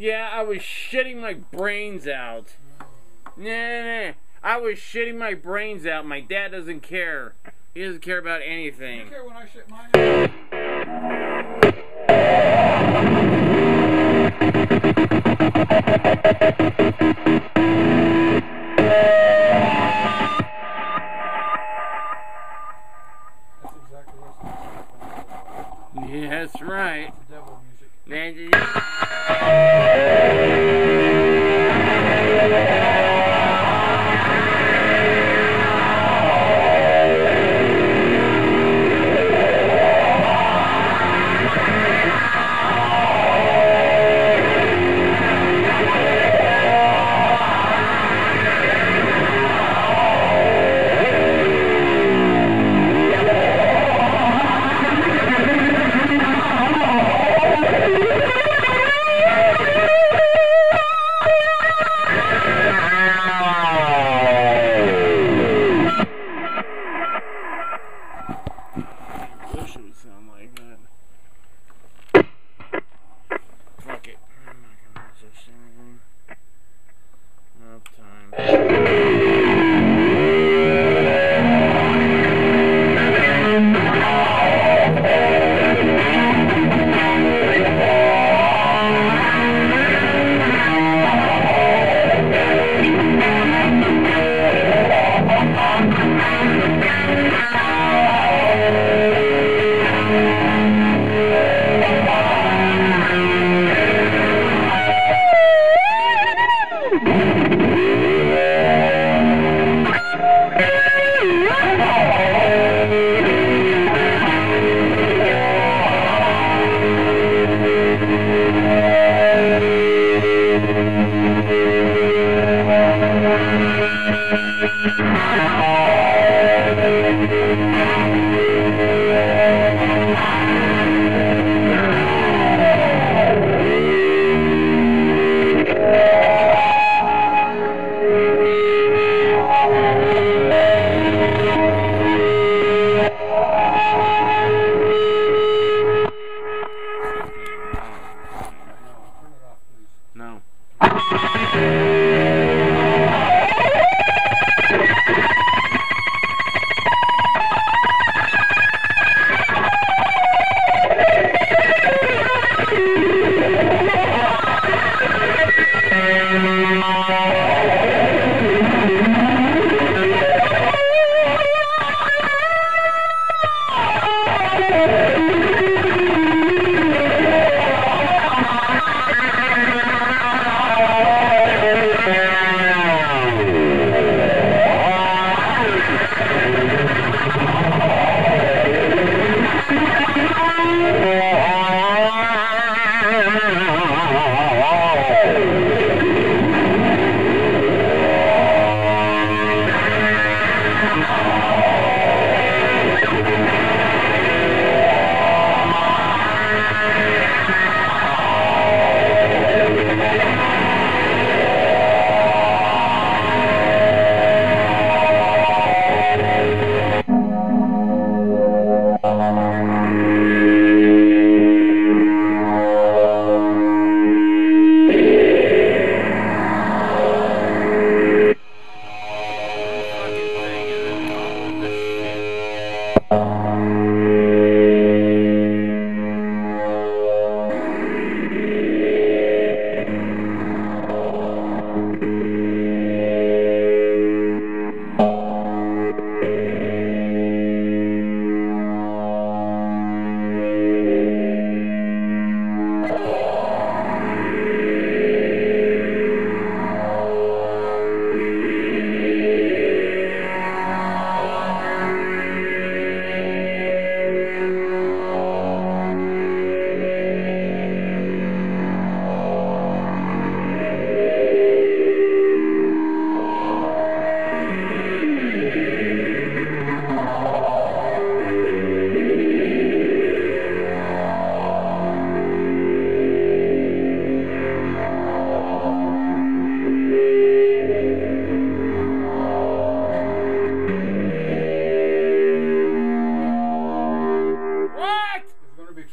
Yeah, I was shitting my brains out. Nah, nah, nah. I was shitting my brains out. My dad doesn't care. He doesn't care about you anything. care when I shit mine? That's exactly Yeah, that's right. devil music. Man, Turn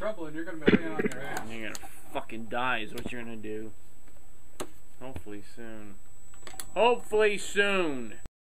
trouble and you're going to be laying on your ass. You're going to fucking die is what you're going to do. Hopefully soon. Hopefully soon.